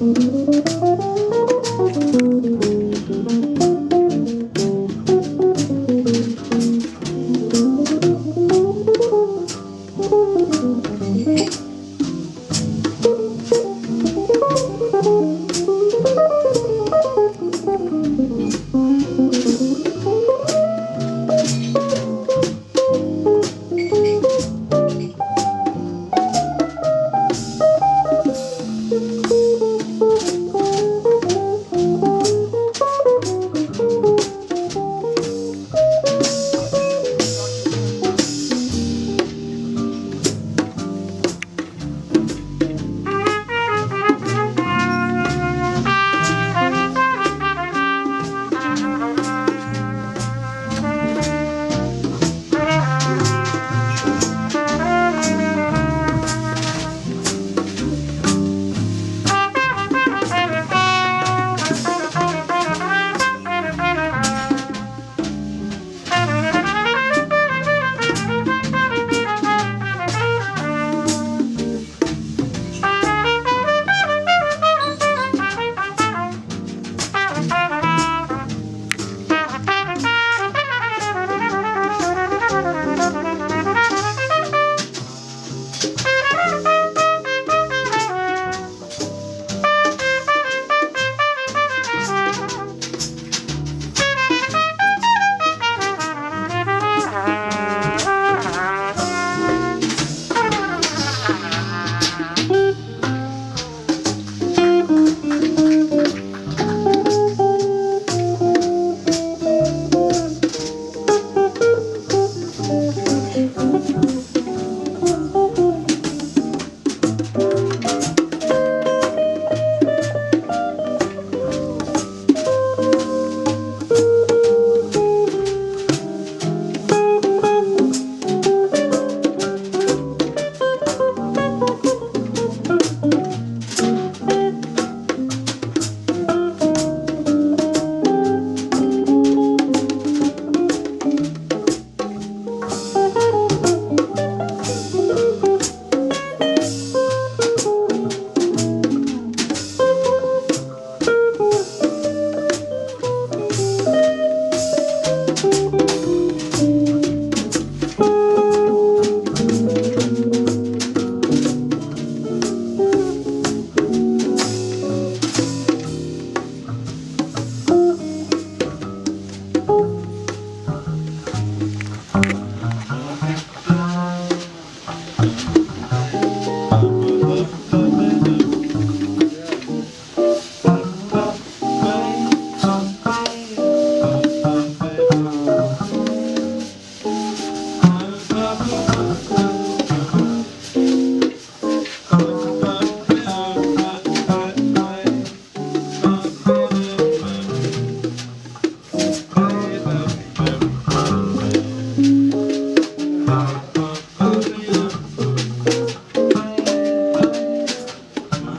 Música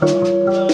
Música